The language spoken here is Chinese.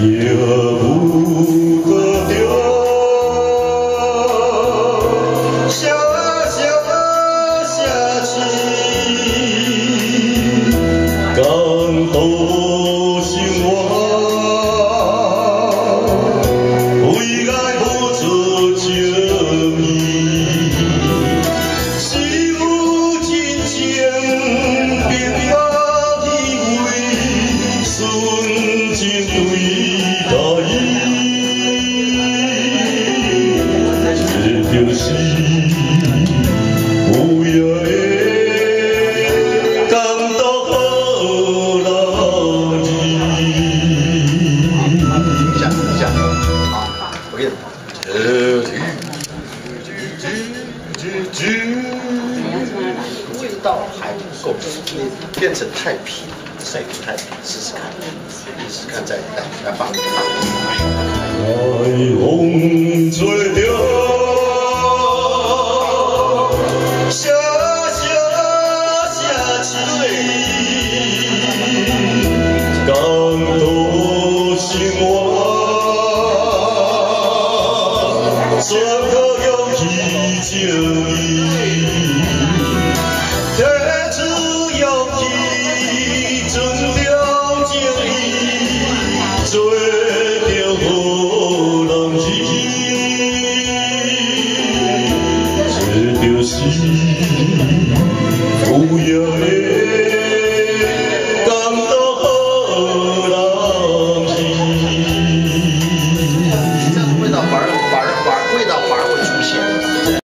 也不得掉，下下起，感动。就是有影的感动好人一下一下，好，我给你。味道还不够，变成太平，晒得太平，试试看，试试看再来来放。生活，只要有热情，只要有志，尽了情，做着好人情，做着死。